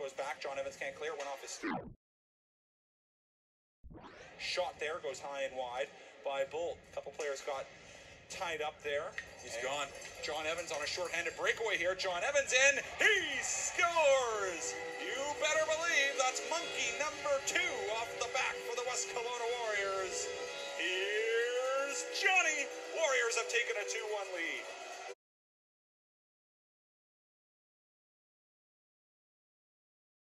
goes back. John Evans can't clear. Went off his shot there goes high and wide by Bolt. A couple players got tied up there. He's And gone. John Evans on a shorthanded breakaway here. John Evans in. He scores. You better believe that's monkey number two off the back for the West Kelowna Warriors. Here's Johnny. Warriors have taken a 2-1 lead.